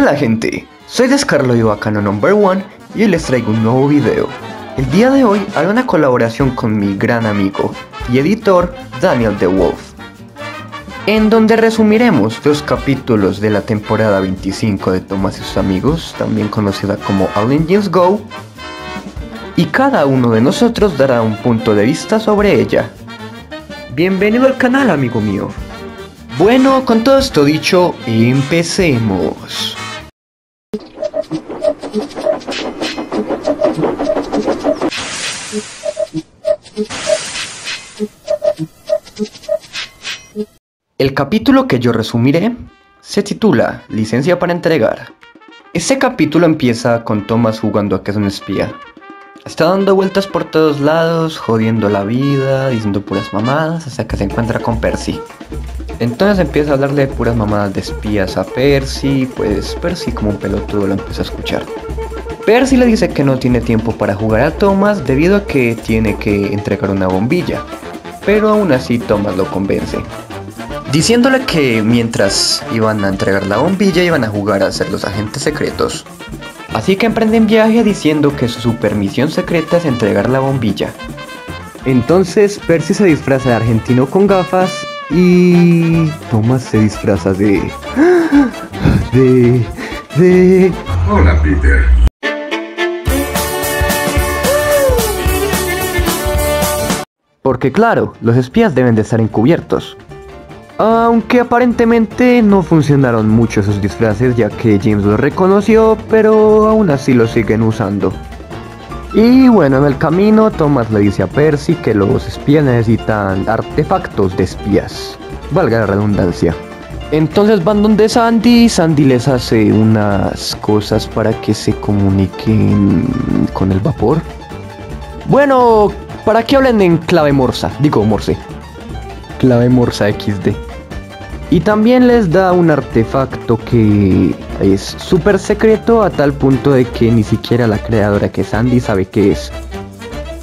Hola gente, soy Descarlo y Bacano Number One y hoy les traigo un nuevo video. El día de hoy haré una colaboración con mi gran amigo y editor Daniel The Wolf, en donde resumiremos dos capítulos de la temporada 25 de Thomas y sus amigos, también conocida como All Engines Go, y cada uno de nosotros dará un punto de vista sobre ella. Bienvenido al canal, amigo mío. Bueno, con todo esto dicho, empecemos. El capítulo que yo resumiré se titula Licencia para entregar. Este capítulo empieza con Thomas jugando a que es un espía. Está dando vueltas por todos lados, jodiendo la vida, diciendo puras mamadas, hasta que se encuentra con Percy. Entonces empieza a hablarle de puras mamadas de espías a Percy, pues Percy como un pelotudo lo empieza a escuchar. Percy le dice que no tiene tiempo para jugar a Thomas debido a que tiene que entregar una bombilla, pero aún así Thomas lo convence. Diciéndole que mientras iban a entregar la bombilla iban a jugar a ser los agentes secretos. Así que emprenden viaje diciendo que su supermisión secreta es entregar la bombilla. Entonces Percy se disfraza de argentino con gafas y Thomas se disfraza de... de... de... Hola, Peter. Porque claro, los espías deben de estar encubiertos. Aunque aparentemente no funcionaron mucho esos disfraces ya que James los reconoció, pero aún así los siguen usando. Y bueno, en el camino Thomas le dice a Percy que los espías necesitan artefactos de espías, valga la redundancia. Entonces van donde Sandy y Sandy les hace unas cosas para que se comuniquen con el vapor. Bueno, para que hablen en clave morsa, digo morse. Clave morsa XD. Y también les da un artefacto que es súper secreto a tal punto de que ni siquiera la creadora que es Sandy sabe qué es.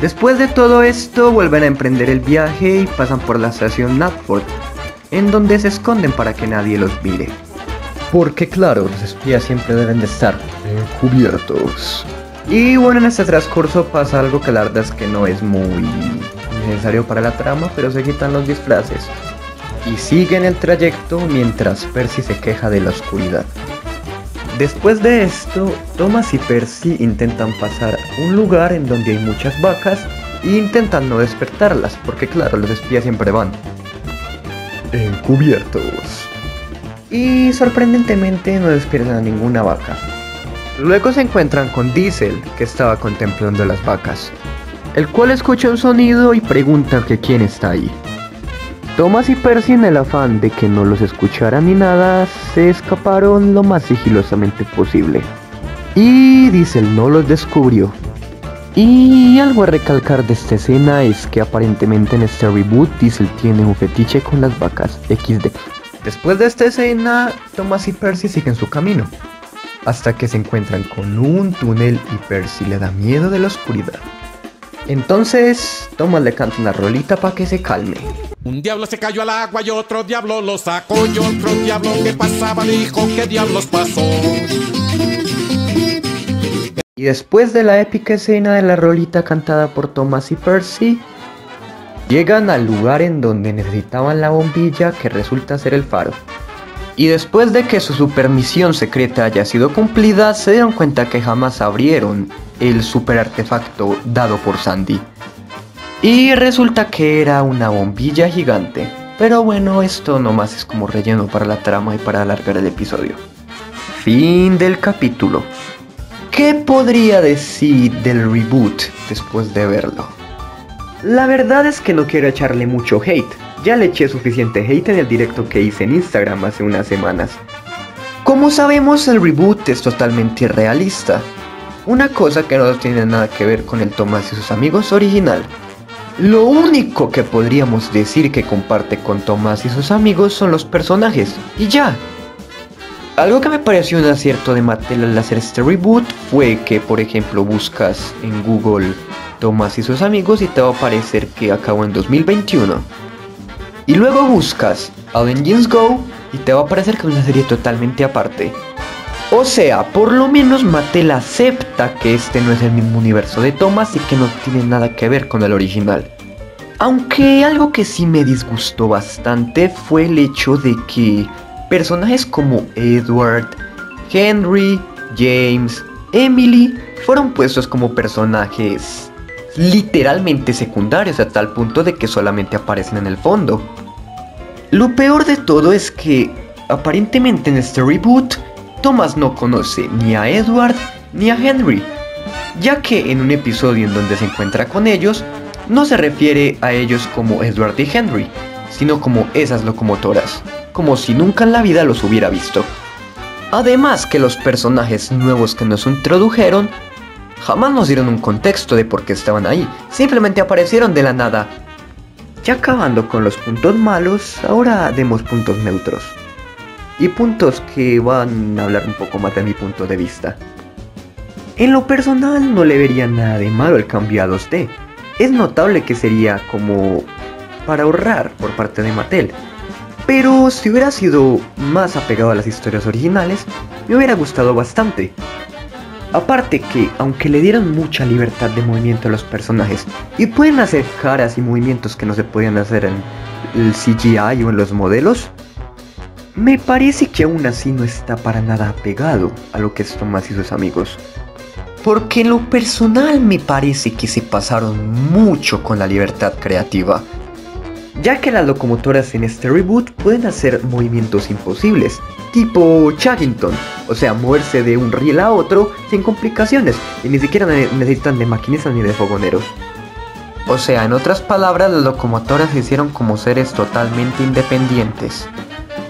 Después de todo esto vuelven a emprender el viaje y pasan por la estación Knapford, en donde se esconden para que nadie los mire. Porque claro, los espías siempre deben de estar encubiertos. Y bueno, en este transcurso pasa algo que la verdad es que no es muy necesario para la trama, pero se quitan los disfraces y siguen el trayecto mientras Percy se queja de la oscuridad. Después de esto, Thomas y Percy intentan pasar un lugar en donde hay muchas vacas e intentan no despertarlas, porque claro, los espías siempre van encubiertos. Y sorprendentemente no despiertan a ninguna vaca. Luego se encuentran con Diesel, que estaba contemplando las vacas, el cual escucha un sonido y pregunta que quién está ahí. Thomas y Percy en el afán de que no los escucharan ni nada, se escaparon lo más sigilosamente posible. Y Diesel no los descubrió. Y algo a recalcar de esta escena es que aparentemente en este reboot Diesel tiene un fetiche con las vacas XD. Después de esta escena, Thomas y Percy siguen su camino, hasta que se encuentran con un túnel y Percy le da miedo de la oscuridad. Entonces, Thomas le canta una rolita para que se calme. Un diablo se cayó al agua y otro diablo lo sacó y otro diablo que pasaba dijo que diablos pasó. Y después de la épica escena de la rolita cantada por Thomas y Percy, llegan al lugar en donde necesitaban la bombilla que resulta ser el faro. Y después de que su supermisión secreta haya sido cumplida, se dieron cuenta que jamás abrieron el super artefacto dado por Sandy. Y resulta que era una bombilla gigante. Pero bueno, esto nomás es como relleno para la trama y para alargar el episodio. Fin del capítulo. ¿Qué podría decir del reboot después de verlo? La verdad es que no quiero echarle mucho hate. Ya le eché suficiente hate en el directo que hice en Instagram hace unas semanas. Como sabemos, el reboot es totalmente irrealista. Una cosa que no tiene nada que ver con el Thomas y sus amigos original. Lo único que podríamos decir que comparte con Thomas y sus amigos son los personajes, y ya. Algo que me pareció un acierto de Mattel al hacer este reboot fue que, por ejemplo, buscas en Google Thomas y sus amigos y te va a aparecer que acabó en 2021. Y luego buscas All Engines Go y te va a aparecer que es una serie totalmente aparte. O sea, por lo menos Mattel acepta que este no es el mismo universo de Thomas y que no tiene nada que ver con el original. Aunque algo que sí me disgustó bastante fue el hecho de que personajes como Edward, Henry, James, Emily fueron puestos como personajes literalmente secundarios a tal punto de que solamente aparecen en el fondo. Lo peor de todo es que aparentemente en este reboot Thomas no conoce ni a Edward ni a Henry, ya que en un episodio en donde se encuentra con ellos no se refiere a ellos como Edward y Henry, sino como esas locomotoras, como si nunca en la vida los hubiera visto. Además que los personajes nuevos que nos introdujeron jamás nos dieron un contexto de por qué estaban ahí, simplemente aparecieron de la nada. Ya acabando con los puntos malos, ahora demos puntos neutros. Y puntos que van a hablar un poco más de mi punto de vista. En lo personal no le vería nada de malo el cambio a 2D. Es notable que sería como para ahorrar por parte de Mattel, pero si hubiera sido más apegado a las historias originales, me hubiera gustado bastante. Aparte que, aunque le dieron mucha libertad de movimiento a los personajes, y pueden hacer caras y movimientos que no se podían hacer en el CGI o en los modelos, me parece que aún así no está para nada apegado a lo que es Thomas y sus amigos. Porque en lo personal me parece que se pasaron mucho con la libertad creativa ya que las locomotoras en este reboot pueden hacer movimientos imposibles, tipo Chuggington, o sea, moverse de un riel a otro sin complicaciones, y ni siquiera necesitan de maquinistas ni de fogoneros. O sea, en otras palabras, las locomotoras se hicieron como seres totalmente independientes.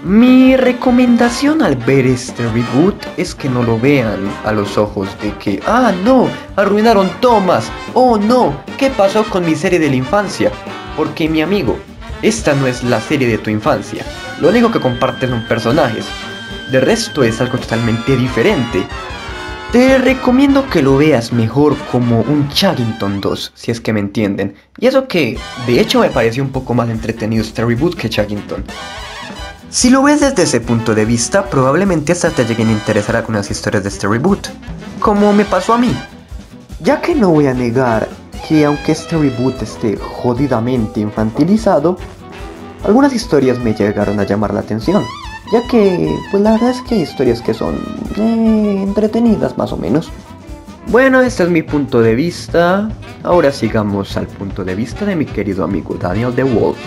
Mi recomendación al ver este reboot es que no lo vean a los ojos de que, ah no, arruinaron Thomas, oh no, ¿qué pasó con mi serie de la infancia? Porque mi amigo, esta no es la serie de tu infancia. Lo único que comparten son personajes. De resto es algo totalmente diferente. Te recomiendo que lo veas mejor como un Chuggington 2, si es que me entienden. Y eso que, de hecho, me pareció un poco más entretenido este reboot que Chuggington. Si lo ves desde ese punto de vista, probablemente hasta te lleguen a interesar algunas historias de este reboot, como me pasó a mí. Ya que no voy a negar que aunque este reboot esté jodidamente infantilizado, algunas historias me llegaron a llamar la atención, ya que, pues la verdad es que hay historias que son eh, entretenidas más o menos. Bueno, este es mi punto de vista. Ahora sigamos al punto de vista de mi querido amigo Daniel The Wolf.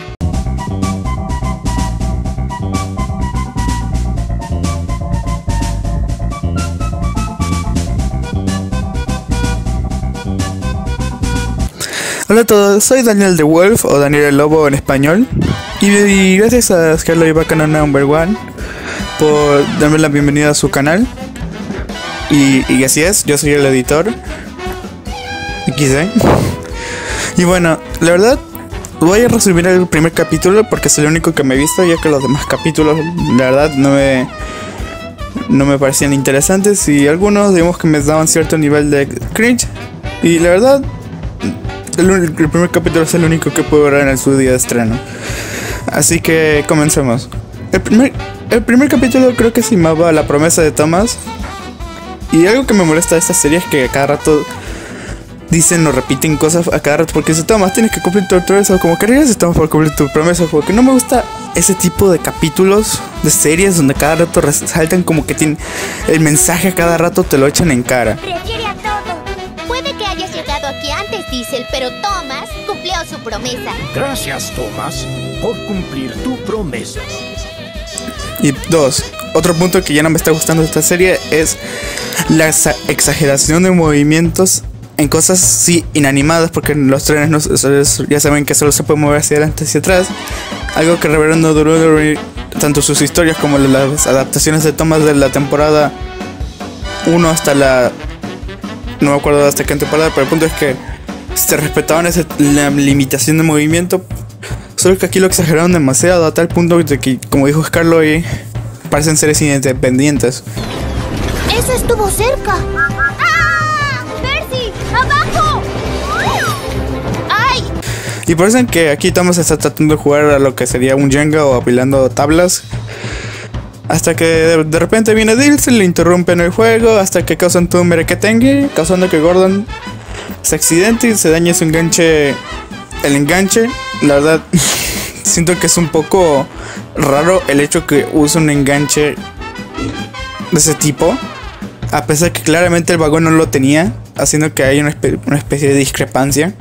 Hola a todos, soy Daniel The Wolf o Daniel el Lobo en español. Y, gracias a Scarlett Bacana Number One por darme la bienvenida a su canal. Y, así es, yo soy el editor. XD. Y bueno, la verdad, voy a resumir el primer capítulo porque es el único que me he visto, ya que los demás capítulos, la verdad, no me, no me parecían interesantes y algunos, digamos que me daban cierto nivel de cringe. Y la verdad, el, primer capítulo es el único que puedo ver en su día de estreno. Así que comencemos. El primer, el primer capítulo creo que se llamaba La promesa de Thomas. Y algo que me molesta de esta serie es que a cada rato dicen o repiten cosas a cada rato porque dice Thomas tienes que cumplir tu promesa como que estamos por cumplir tu promesa porque no me gusta ese tipo de capítulos de series donde cada rato resaltan como que tienen el mensaje a cada rato te lo echan en cara Diesel, pero Thomas cumplió su promesa. Gracias, Thomas, por cumplir tu promesa. Y dos, otro punto que ya no me está gustando de esta serie es la exageración de movimientos en cosas sí inanimadas, porque los trenes no, ya saben que solo se puede mover hacia adelante y hacia atrás. Algo que revelaron duró tanto sus historias como las adaptaciones de Thomas de la temporada 1 hasta la no me acuerdo hasta qué temporada, pero el punto es que se respetaban esa, la limitación de movimiento. Solo que aquí lo exageraron demasiado a tal punto de que, como dijo Scarloy, parecen seres independientes. Eso estuvo cerca. ¡Ah! ¡Percy! ¡Abajo! ¡Ay! Y parecen que aquí Thomas está tratando de jugar a lo que sería un Jenga o apilando tablas. Hasta que de, repente viene Dilson, le interrumpen el juego, hasta que causan todo un merequetengue, causando que Gordon se accidente y se dañe su enganche. El enganche, la verdad, siento que es un poco raro el hecho que use un enganche de ese tipo, a pesar que claramente el vagón no lo tenía, haciendo que haya una, espe- una especie de discrepancia.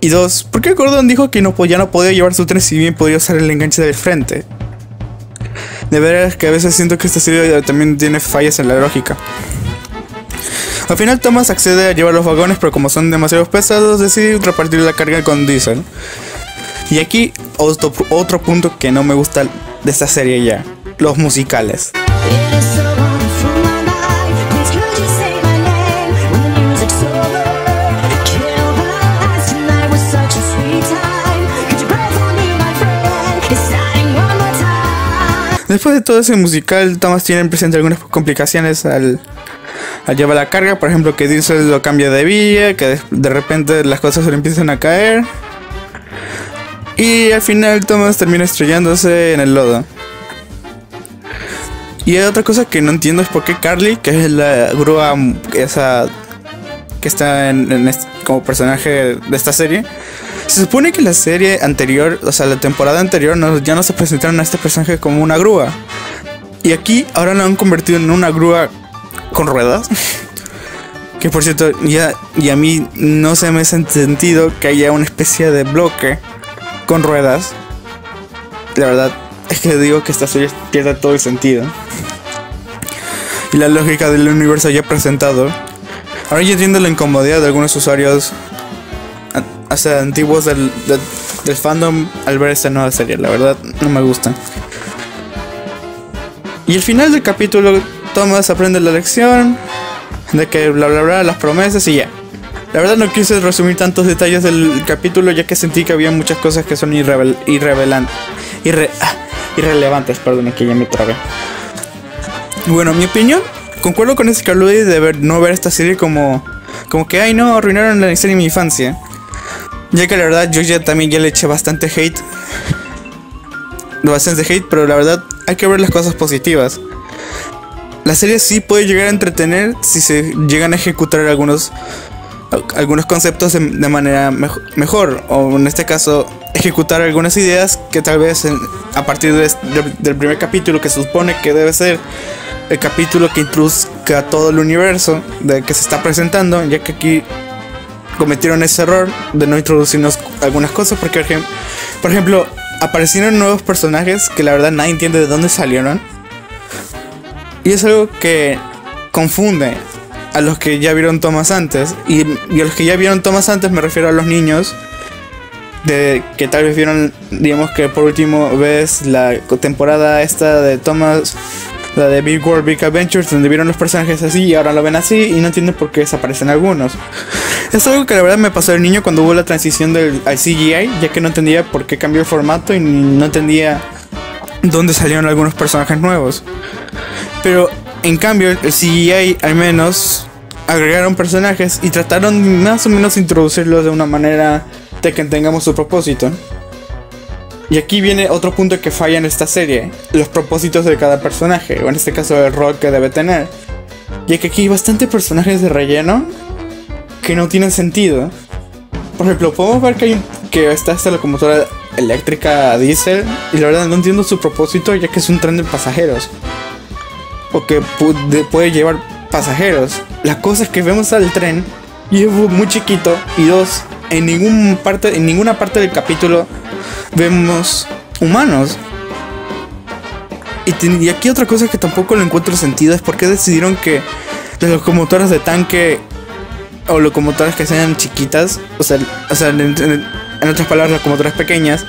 Y dos, ¿por qué Gordon dijo que no, ya no podía llevar su tren si bien podía usar el enganche del frente? De veras que a veces siento que esta serie también tiene fallas en la lógica. Al final Thomas accede a llevar los vagones, pero como son demasiado pesados, decide repartir la carga con Diesel. Y aquí otro, otro punto que no me gusta de esta serie ya, los musicales. Después de todo ese musical, Thomas tiene presente algunas complicaciones al, al llevar la carga. Por ejemplo, que Diesel lo cambia de vía, que de, repente las cosas se le empiezan a caer. Y al final Thomas termina estrellándose en el lodo. Y hay otra cosa que no entiendo es por qué Carly, que es la grúa esa que está en, como personaje de esta serie, se supone que la serie anterior, o sea, la temporada anterior, ya no se presentaron a este personaje como una grúa. Y aquí ahora lo han convertido en una grúa con ruedas. Que por cierto, ya, y a mí no se me hace sentido que haya una especie de bloque con ruedas. La verdad es que digo que esta serie pierde todo el sentido. Y la lógica del universo ya presentado. Ahora yo entiendo la incomodidad de algunos usuarios hasta antiguos del, del fandom al ver esta nueva serie. La verdad, no me gusta. Y el final del capítulo, Thomas aprende la lección de que bla bla bla, las promesas y ya. La verdad no quise resumir tantos detalles del capítulo ya que sentí que había muchas cosas que son irrevel irrevelan irre- ah, irrelevantes, perdón, que ya me trabé. Bueno, mi opinión, concuerdo con ese Carludy de ver, no ver esta serie como, como que, ay no, arruinaron la serie de mi infancia. Ya que la verdad yo ya también ya le eché bastante hate. Bastante hate, pero la verdad hay que ver las cosas positivas. La serie sí puede llegar a entretener si se llegan a ejecutar algunos algunos conceptos de, manera mejo- mejor o en este caso ejecutar algunas ideas que tal vez a partir de este- del- primer capítulo que se supone que debe ser el capítulo que introduzca todo el universo de que se está presentando ya que aquí cometieron ese error de no introducirnos algunas cosas porque por ejemplo aparecieron nuevos personajes que la verdad nadie entiende de dónde salieron y es algo que confunde a los que ya vieron Thomas antes. Y, a los que ya vieron Thomas antes me refiero a los niños. De que tal vez vieron, digamos que por último vez la temporada esta de Thomas, la de Big World Big Adventures, donde vieron los personajes así y ahora lo ven así y no entienden por qué desaparecen algunos. Es algo que la verdad me pasó de niño cuando hubo la transición del, al CGI, ya que no entendía por qué cambió el formato y no entendía dónde salieron algunos personajes nuevos. En cambio, el CGI al menos agregaron personajes y trataron más o menos introducirlos de una manera de que tengamos su propósito. Y aquí viene otro punto que falla en esta serie, los propósitos de cada personaje, o en este caso el rol que debe tener. Ya que aquí hay bastantes personajes de relleno que no tienen sentido. Por ejemplo, podemos ver que, hay, que está esta locomotora eléctrica diésel y la verdad no entiendo su propósito ya que es un tren de pasajeros o que pu- de- puede llevar pasajeros. La cosa es que vemos al tren y es muy chiquito y dos, en ningún parte, en ninguna parte del capítulo vemos humanos. Y, y aquí otra cosa que tampoco le encuentro sentido es por qué decidieron que las locomotoras de tanque o locomotoras que sean chiquitas, o sea, o sea en- en otras palabras, locomotoras pequeñas,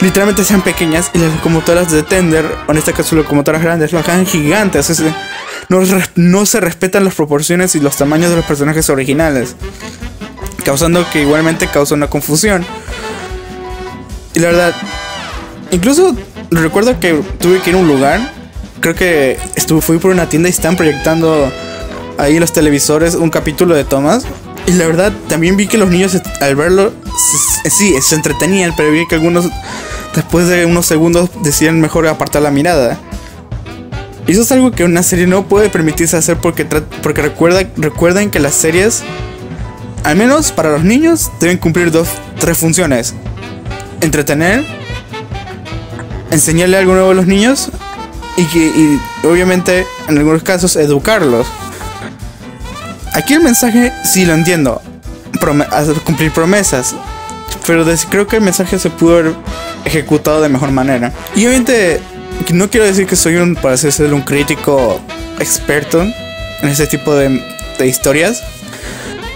literalmente sean pequeñas y las locomotoras de Tender, o en este caso locomotoras grandes, lo hagan gigantes. No, se respetan las proporciones y los tamaños de los personajes originales, causando que igualmente causa una confusión. Y la verdad, incluso recuerdo que tuve que ir a un lugar, creo que estuve, fui por una tienda y están proyectando ahí en los televisores un capítulo de Thomas. Y la verdad, también vi que los niños al verlo, sí, se entretenían, pero vi que algunos después de unos segundos deciden mejor apartar la mirada. Y eso es algo que una serie no puede permitirse hacer porque, porque recuerda, recuerden que las series, al menos para los niños, deben cumplir dos, tres funciones. Entretener, enseñarle algo nuevo a los niños y, que, y obviamente en algunos casos educarlos. Aquí el mensaje sí lo entiendo, cumplir promesas, pero creo que el mensaje se pudo haber ejecutado de mejor manera. Y obviamente no quiero decir que soy un, para decirlo, un crítico experto en ese tipo de, de historias,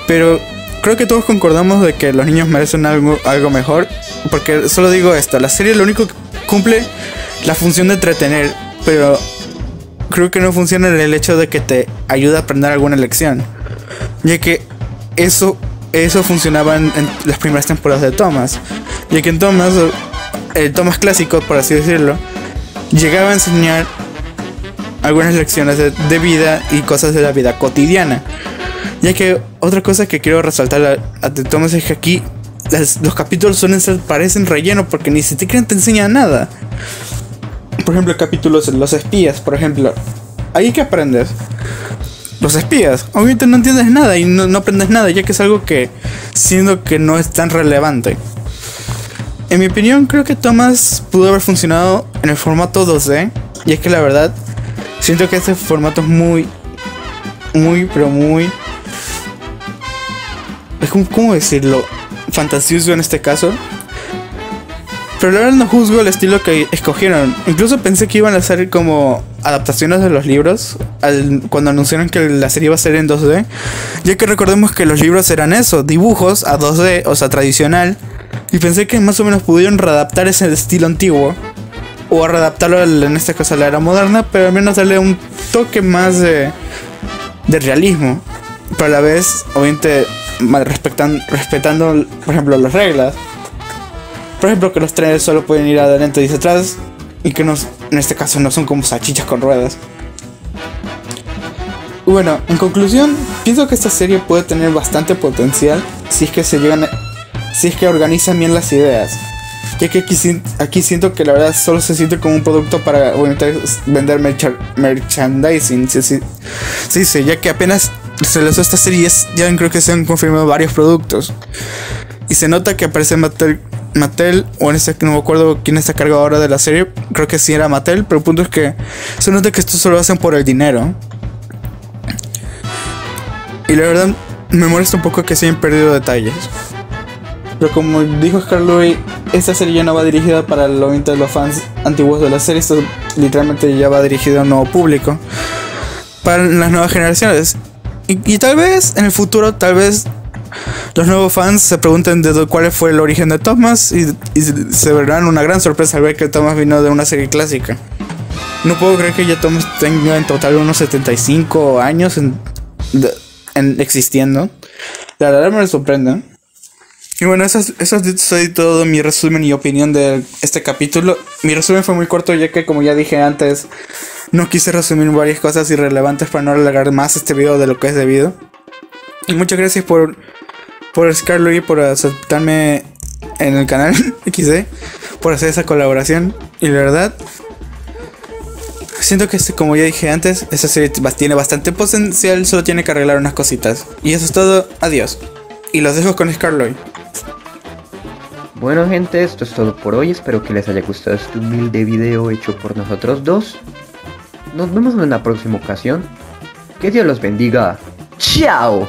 pero creo que todos concordamos de que los niños merecen algo, algo mejor, porque solo digo esto, la serie lo único que cumple la función de entretener, pero creo que no funciona en el hecho de que te ayuda a aprender alguna lección, ya que eso eso funcionaba en, las primeras temporadas de Thomas, ya que en Thomas, el Thomas clásico, por así decirlo, llegaba a enseñar algunas lecciones de, vida y cosas de la vida cotidiana. Ya que otra cosa que quiero resaltar a, a Thomas es que aquí los capítulos suelen ser, parecen relleno porque ni siquiera te enseñan nada. Por ejemplo, capítulos de los espías, por ejemplo. Ahí que aprendes. Los espías. Obviamente no entiendes nada y no, aprendes nada, ya que es algo que siendo que no es tan relevante. En mi opinión, creo que Thomas pudo haber funcionado en el formato 2D, y es que la verdad, siento que este formato es muy, muy, pero muy... Es como, ¿cómo decirlo? Fantasioso en este caso. Pero la verdad no juzgo el estilo que escogieron. Incluso pensé que iban a hacer como adaptaciones de los libros cuando anunciaron que la serie iba a ser en 2D. Ya que recordemos que los libros eran eso, dibujos a 2D, o sea, tradicional. Y pensé que más o menos pudieron readaptar ese estilo antiguo. O readaptarlo en este caso a la era moderna, pero al menos darle un toque más de, de realismo. Pero a la vez, obviamente, respetan- respetando, por ejemplo, las reglas. Por ejemplo, que los trenes solo pueden ir adelante y hacia atrás. Y que no, en este caso no son como salchichas con ruedas. Bueno, en conclusión, pienso que esta serie puede tener bastante potencial si es que se llegan, si es que organizan bien las ideas. Ya que aquí, aquí siento que la verdad solo se siente como un producto para vender mercha- merchandising. Sí, sí, sí, ya que apenas se lanzó esta serie ya creo que se han confirmado varios productos. Y se nota que aparece Mattel, Mattel o en este no me acuerdo quién está a cargo ahora de la serie. Creo que sí era Mattel, pero el punto es que se nota que esto solo lo hacen por el dinero. Y la verdad me molesta un poco que se hayan perdido detalles. Pero como dijo Scarlett, esta serie ya no va dirigida para el obviamente los fans antiguos de la serie, esto literalmente ya va dirigido a un nuevo público. Para las nuevas generaciones. Y tal vez en el futuro, tal vez los nuevos fans se pregunten de cuál fue el origen de Thomas y, se verán una gran sorpresa al ver que Thomas vino de una serie clásica. No puedo creer que ya Thomas tenga en total unos 75 años en, de- en existiendo. La verdad me sorprende. Y bueno, eso es, eso es todo mi resumen y opinión de este capítulo. Mi resumen fue muy corto ya que como ya dije antes, no quise resumir varias cosas irrelevantes para no alargar más este video de lo que es debido. Y muchas gracias por, por Scarlett por aceptarme en el canal XD, por hacer esa colaboración. Y la verdad, siento que este, como ya dije antes, esta serie tiene bastante potencial, solo tiene que arreglar unas cositas. Y eso es todo, adiós. Y los dejo con Scarlett. Bueno gente, esto es todo por hoy, espero que les haya gustado este humilde video hecho por nosotros dos. Nos vemos en una próxima ocasión. Que Dios los bendiga. ¡Chao!